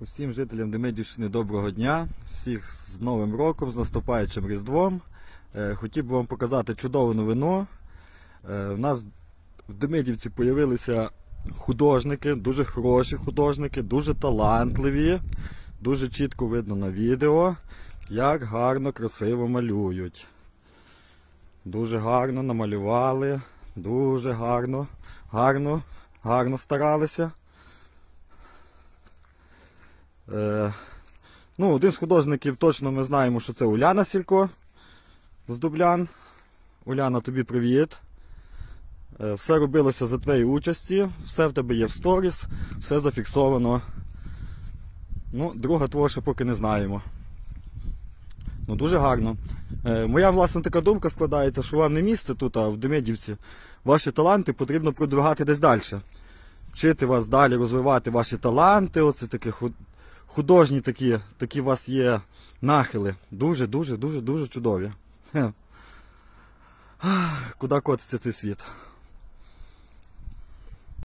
Усім жителям Демидівщини доброго дня, всіх з Новим роком, з наступаючим Різдвом. Е, Хотів би вам показати чудову новину. Е, У нас в Демидівці з'явилися художники, дуже хороші художники, дуже талантливі. Дуже чітко видно на відео, як гарно, красиво малюють. Дуже гарно намалювали, дуже гарно, гарно, гарно старалися. Е, ну, один з художників точно ми знаємо, що це Уляна Сілько з Дублян. Уляна, тобі привіт. Е, все робилося за твоєї участі, все в тебе є в сторіс, все зафіксовано. Ну, друга твого ще поки не знаємо. Ну, дуже гарно. Е, моя власне така думка складається, що вам не місце тут, а в Демидівці. Ваші таланти потрібно продвигати десь далі. Вчити вас далі розвивати ваші таланти, оце худ- художні такі, такі у вас є нахили. Дуже, дуже, дуже, дуже чудові. Куди котиться цей світ?